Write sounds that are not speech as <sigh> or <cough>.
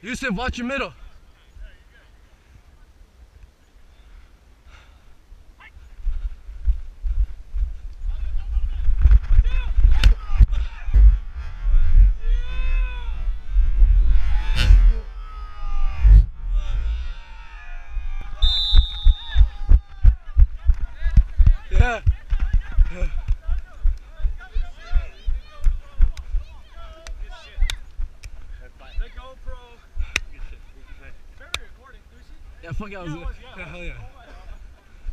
Yusuf, watch your middle. Yeah. Yeah, fuck I was Yeah, it was, yeah, yeah, <laughs> hell yeah.